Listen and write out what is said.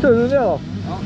这是料。好。